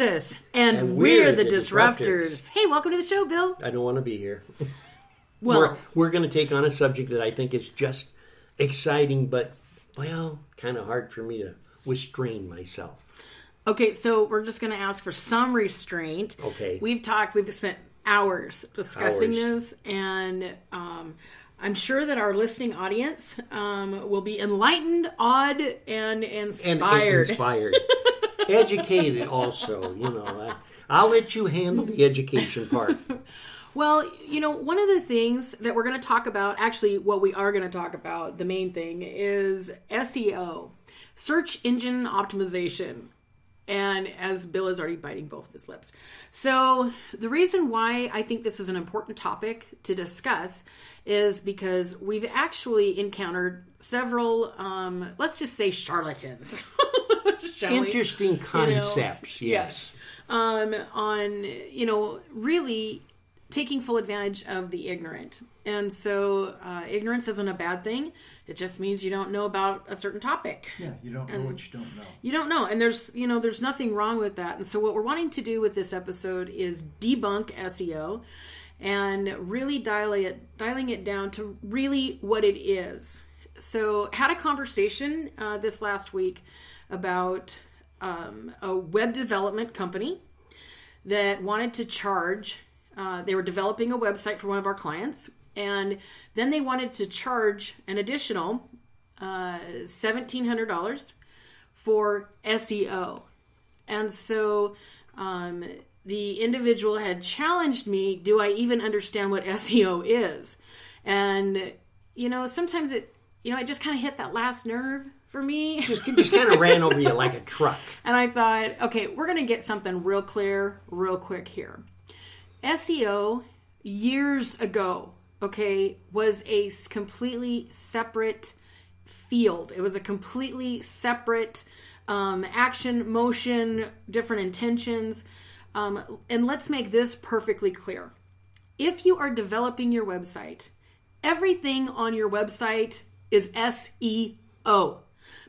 I'm And And, And we're, we're the, the disruptors. Disruptors. Hey, welcome to the show, Bill. I don't want to be here. Well, we're we're going to take on a subject that I think is just exciting, but well, kind of hard for me to restrain myself. okay, so we're just going to ask for some restraint. Okay. We've talked, we've spent hours discussing Hours. this, and um, I'm sure that our listening audience um, will be enlightened, awed, and And inspired. inspired, educated. Also, you know, I, I'll let you handle the education part. Well, you know, one of the things that we're going to talk about, actually, what we are going to talk about, the main thing is SEO, search engine optimization. And as Bill is already biting both of his lips. So, the reason why I think this is an important topic to discuss is because we've actually encountered several, um, let's just say, charlatans. We? Interesting concepts. yes. um, on you know really taking full advantage of the ignorant. And so uh, ignorance isn't a bad thing. It just means you don't know about a certain topic. Yeah, you don't know what you don't know. you don't know. And there's you know there's nothing wrong with that. And so what we're wanting to do with this episode is debunk seo and really dial it dialing it down to really what it is. So had a conversation uh, this last week about um, a web development company that wanted to charge uh, they were developing a website for one of our clients and then they wanted to charge an additional uh, $1700 for seo and so um, the individual had challenged me do i even understand what seo is and you know sometimes it you know it just kind of hit that last nerve for me Just, just kind of ran over you like a truck. and I thought, okay, we're going to get something real clear, real quick here. SEO years ago, okay, was a completely separate field. It was a completely separate um, action, motion, different intentions. Um, and let's make this perfectly clear. If you are developing your website, everything on your website is SEO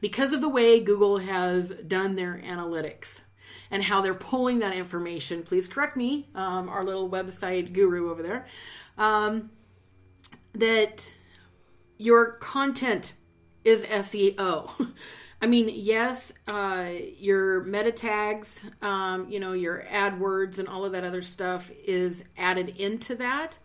because of the way Google has done their analytics and how they're pulling that information. Please correct me, um, our little website guru over there, um, that your content is SEO. I mean, yes, uh, your meta tags, um, you know, your AdWords and all of that other stuff is added into that,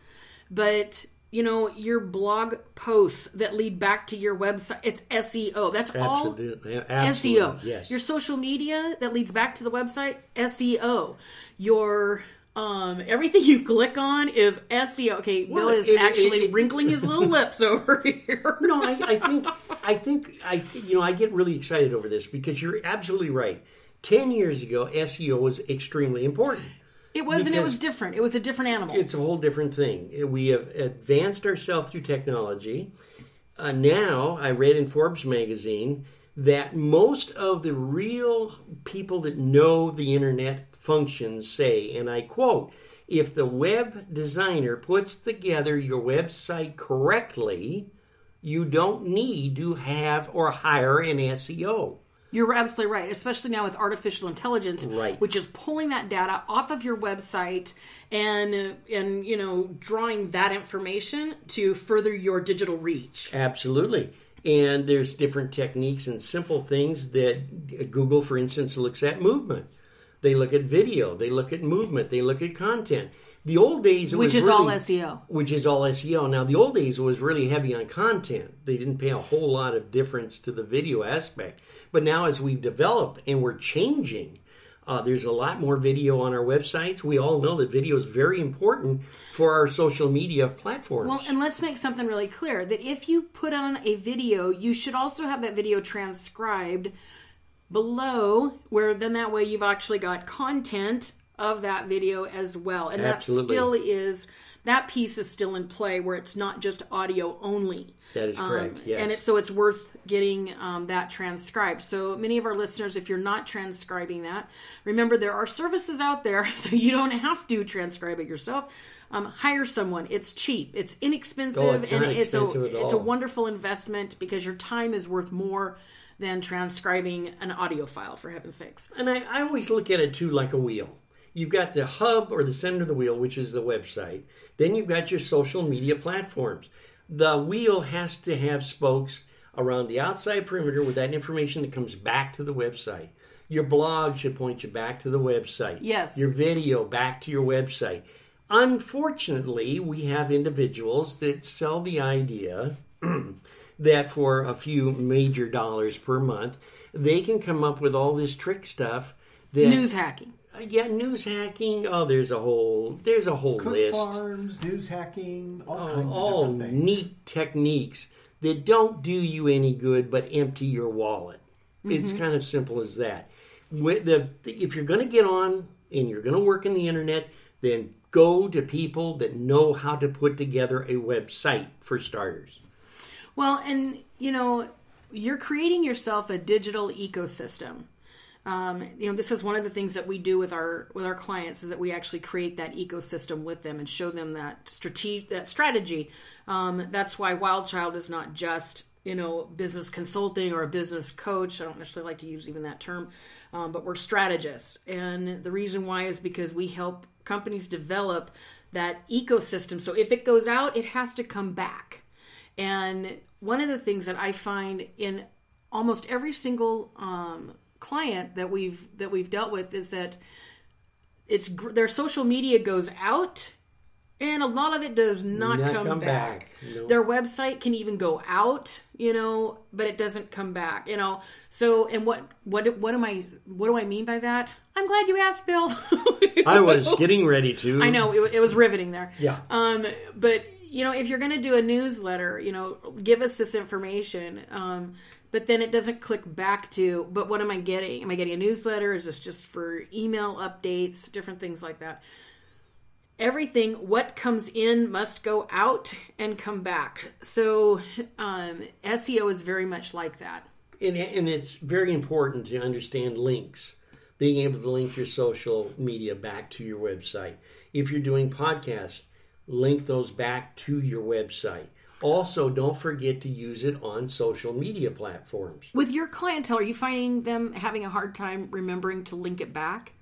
but you know, your blog posts that lead back to your website, it's SEO. That's all Absolutely. SEO. Yes. Your social media that leads back to the website, SEO. Your um, everything you click on is SEO. Okay, Bill is it- actually it- it- wrinkling his little lips over here. no, I, I think I think I you know I get really excited over this because you're absolutely right. Ten years ago, SEO was extremely important. It wasn't. It was different. It was a different animal. It's a whole different thing. We have advanced ourselves through technology. Uh, now, I read in Forbes magazine that most of the real people that know the internet functions say, and I quote, if the web designer puts together your website correctly, you don't need to have or hire an SEO. You're absolutely right, especially now with artificial intelligence, Right. which is pulling that data off of your website and and you know drawing that information to further your digital reach. Absolutely. And there's different techniques and simple things that Google, for instance, looks at movement. They look at video, they look at movement, they look at content. The old days, Which is all SEO. Which is all SEO. Now, the old days was really heavy on content. They didn't pay a whole lot of difference to the video aspect. But now, as we've developed and we're changing, uh, there's a lot more video on our websites. We all know that video is very important for our social media platforms. Well, and let's make something really clear that if you put on a video, you should also have that video transcribed below, where then that way you've actually got content of that video as well. And Absolutely. that still is that piece is still in play where it's not just audio only. that is correct. yes. And it's so it's worth getting um, that transcribed. So many of our listeners, if you're not transcribing that, remember there are services out there, so you don't have to transcribe it yourself. Um, hire someone. It's cheap. It's inexpensive, Oh, it's and it's a it's a wonderful investment because your time is worth more than transcribing an audio file, for heaven's sakes. And I, I always look at it too like a wheel. You've got the hub or the center of the wheel, which is the website. Then you've got your social media platforms. The wheel has to have spokes around the outside perimeter with that information that comes back to the website. Your blog should point you back to the website. Yes. Your video back to your website. Unfortunately, we have individuals that sell the idea that for a few major dollars per month, they can come up with all this trick stuff that News hacking. Uh, yeah, news hacking. Oh, there's a whole there's a whole Cook list. farms, news hacking, all kinds of all different things. neat techniques that don't do you any good but empty your wallet. It's Mm-hmm. kind of simple as that. With the, if you're going to get on and you're going to work in the internet, then go to people that know how to put together a website for starters. Well, and you know, you're creating yourself a digital ecosystem. Um, you know, this is one of the things that we do with our with our clients is that we actually create that ecosystem with them and show them that strategy. That strategy. Um, that's why Wild Child is not just you know business consulting or a business coach. I don't necessarily like to use even that term, um, but we're strategists, and the reason why is because we help companies develop that ecosystem. So if it goes out, it has to come back. And one of the things that I find in almost every single um, client that we've that we've dealt with is that it's their social media goes out and a lot of it does not, Not come, come back. back, no. Their website can even go out, you know, but it doesn't come back, you know. So, and what what what am I what do I mean by that? I'm glad you asked, Bill. I was getting ready to. I know it, it was riveting there. Yeah. Um, but you know, if you're going to do a newsletter, you know, give us this information. Um, but then it doesn't click back to. But what am I getting? Am I getting a newsletter? Is this just for email updates, different things like that? Everything, what comes in must go out and come back. So um, SEO is very much like that. and, and it's very important to understand links being able to link your social media back to your website if you're doing podcasts link those back to your website also don't forget to use it on social media platforms. With your clientele, are you finding them having a hard time remembering to link it back?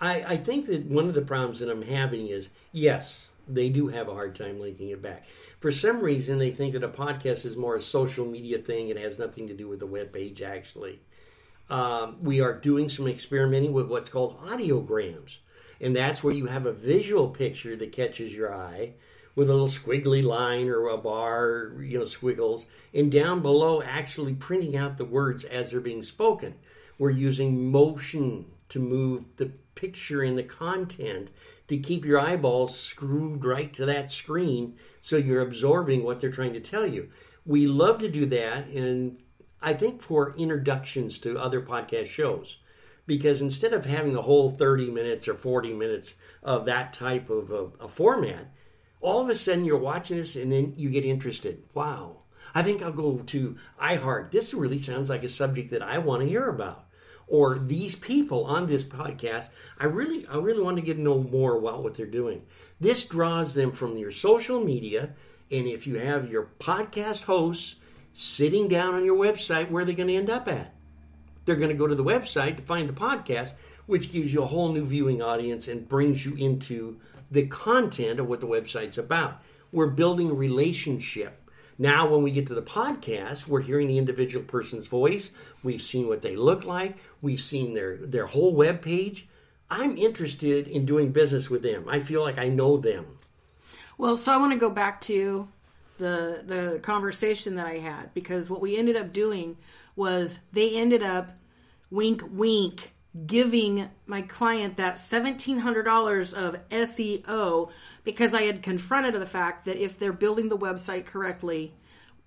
I, I think that one of the problems that i'm having is yes they do have a hard time linking it back. For some reason they think that a podcast is more a social media thing. It has nothing to do with the web page actually. Um, we are doing some experimenting with what's called audiograms. And that's where you have a visual picture that catches your eye with a little squiggly line or a bar, you know, squiggles, and down below actually printing out the words as they're being spoken. We're using motion to move the picture and the content to keep your eyeballs screwed right to that screen so you're absorbing what they're trying to tell you. We love to do that, and I think for introductions to other podcast shows, because instead of having a whole 30 minutes or 40 minutes of that type of a, a format, all of a sudden you're watching this and then you get interested. Wow. I think I'll go to iHeart. This really sounds like a subject that I want to hear about. Or these people on this podcast, I really I really want to get to know more about what they're doing. This draws them from your social media, and if you have your podcast hosts sitting down on your website, where are they going to end up at? They're going to go to the website to find the podcast, which gives you a whole new viewing audience and brings you into the content of what the website's about. We're building a relationship. Now, when we get to the podcast, we're hearing the individual person's voice. We've seen what they look like. We've seen their, their whole web page. I'm interested in doing business with them. I feel like I know them. Well, so I want to go back to the the conversation that I had because what we ended up doing was they ended up wink wink giving my client that $1700 of SEO because I had confronted the fact that if they're building the website correctly,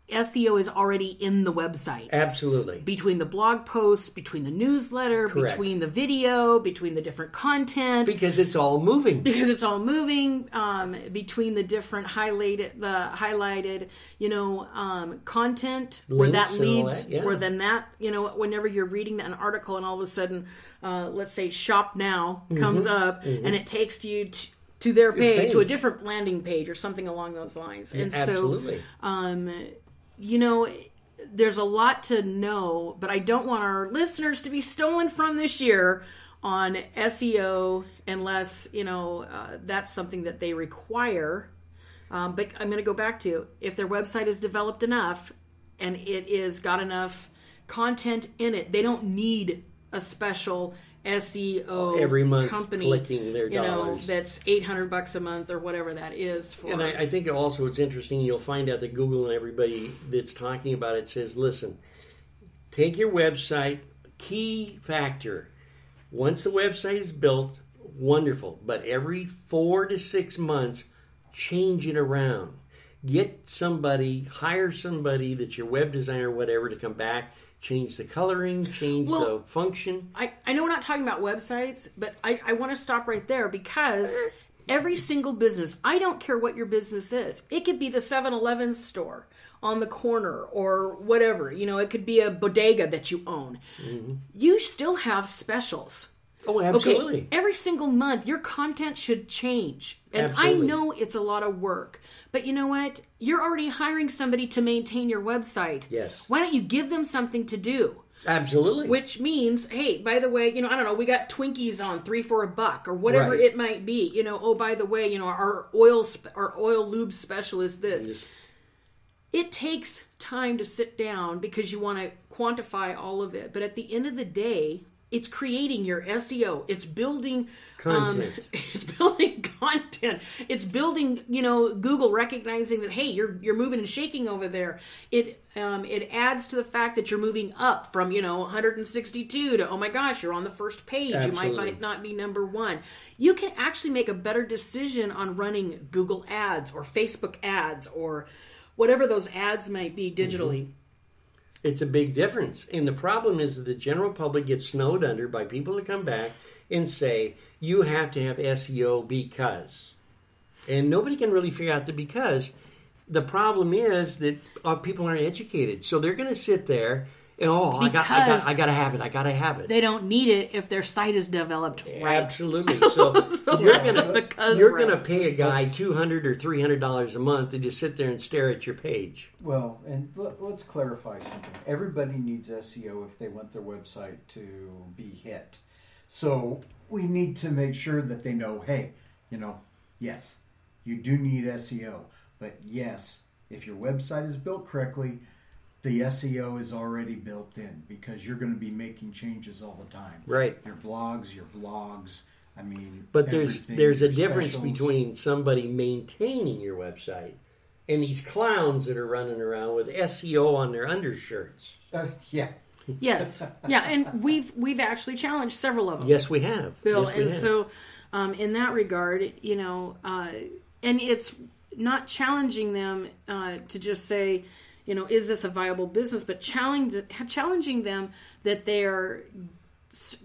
SEO is already in the website Absolutely. between the blog posts, between the newsletter, Correct. between the video, between the different content Because it's all moving. because it's all moving um, between the different highlighted the highlighted you know um, content where that Links and all leads that, yeah. where then that you know whenever you're reading an article and all of a sudden uh, let's say shop now comes up and it takes you t- to their page, to a different landing page or something along those lines and Absolutely. so um, you know there's a lot to know, but I don't want our listeners to be stolen from this year on SEO unless you know uh, that's something that they require. Um, but I'm going to go back to if their website is developed enough and it is got enough content in it, they don't need a special SEO every month company collecting their you know dollars. that's 800 bucks a month or whatever that is for And I, I think also it's interesting. You'll find out that Google and everybody that's talking about it says, listen, take your website. Key factor. Once the website is built, wonderful. But every four to six months, change it around. Get somebody, hire somebody that's your web designer, or whatever, to come back, change the coloring, change Well- the function. I, I know we're not talking about websites, but I, I want to stop right there because every single business, I don't care what your business is, it could be the 7 Eleven store on the corner or whatever. You know, it could be a bodega that you own. Mm-hmm. You still have specials. Oh, absolutely. Okay, every single month, your content should change. And Absolutely. I know it's a lot of work, but you know what? You're already hiring somebody to maintain your website. Yes. Why don't you give them something to do? Absolutely. Which means, hey, by the way, you know, I don't know, we got Twinkies on three for a buck or whatever Right. it might be. You know, oh, by the way, you know, our oil sp- our oil lube special is this. It takes time to sit down because you want to quantify all of it. But at the end of the day, it's creating your SEO. It's building Content. Um, it's building content. It's building, you know, Google recognizing that hey, you're you're moving and shaking over there. It um, it adds to the fact that you're moving up from you know 162 to oh my gosh, you're on the first page. You might, might not be number one. You can actually make a better decision on running Google ads or Facebook ads or whatever those ads might be digitally. It's a big difference. And the problem is that the general public gets snowed under by people to come back and say, you have to have SEO because. And nobody can really figure out the because. The problem is that uh, people aren't educated. So they're going to sit there oh, I got, I Because- got, I got to have it. I got to have it. They don't need it if their site is developed right. Absolutely. So, So you're gonna because you're right. gonna pay a guy two hundred or three hundred dollars a month to just sit there and stare at your page. Well, and let, let's clarify something. Everybody needs SEO if they want their website to be hit. So we need to make sure that they know, hey, you know, yes, you do need SEO, but yes, if your website is built correctly, the SEO is already built in because you're going to be making changes all the time. Right. Your blogs, your vlogs. I mean, But there's there's a your difference specials. between somebody maintaining your website and these clowns that are running around with SEO on their undershirts. Uh, yeah. Yes, yeah, and we've we've actually challenged several of them. Yes, we have. Bill. Yes, we and have. so, um, in that regard, you know, uh, and it's not challenging them uh, to just say, you know, is this a viable business, but challenge, challenging them that they are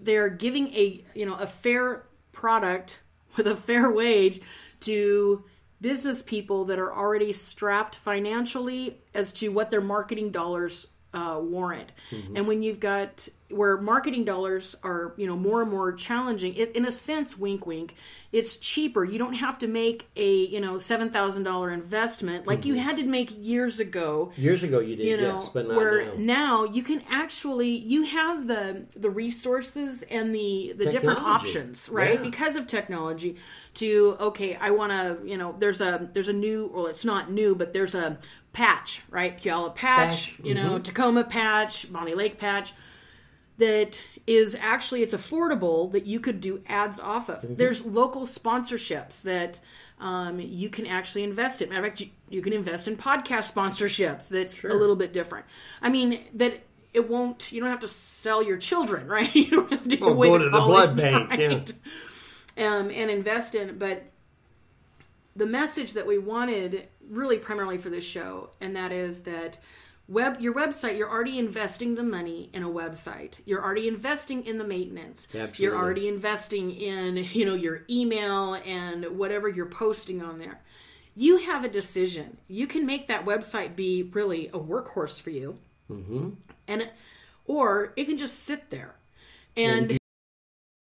they are giving a you know a fair product with a fair wage to business people that are already strapped financially as to what their marketing dollars uh, warrant. And when you've got where marketing dollars are, you know, more and more challenging, it, in a sense, wink, wink, it's cheaper. You don't have to make a, you know, seven thousand dollar investment like you had to make years ago years ago you did, you know yes, but not where now. now. you can actually you have the the resources and the the different options right Yeah. because of technology to okay i want to you know there's a there's a new well it's not new but there's a patch right puyallup patch, Patch, you know Mm-hmm. tacoma patch Bonney Lake patch that is actually it's affordable that you could do ads off of. Mm-hmm. There's local sponsorships that um, you can actually invest in. Matter of fact, you, you can invest in podcast sponsorships. That's a little bit different. I mean that it won't. You don't have to sell your children, right? You don't have to give away go the to the blood bank, yeah. right? Um, and invest in. But the message that we wanted really primarily for this show and that is that web your website you're already investing the money in a website. You're already investing in the maintenance. Absolutely. you're already investing in you know your email and whatever you're posting on there. You have a decision. You can make that website be really a workhorse for you. Mm-hmm. and or it can just sit there. And